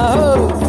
Oh!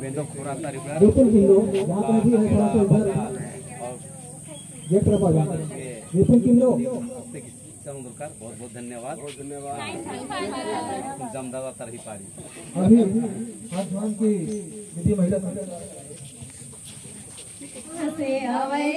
Kurang खोरा benar. बिल्कुल kilo यहाँ पर भी है थोड़ा सा उधर। ये तरफ़ आ जाओ बिल्कुल किलो दरकार बहुत बहुत धन्यवाद। बहुत धन्यवाद। जमदादा तरही पारी। अभी हाथ की विधि महिला संघ से अवय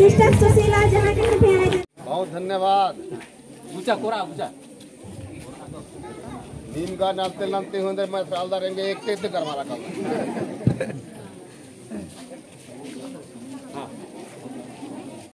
सिस्टर सुशीला जहाँ के कृपया आए बहुत धन्यवाद। ऊँचा कोरा ऊँचा नीम का नाते नामते हुए मैं सालदार रहेंगे एक तेज कर मारा कल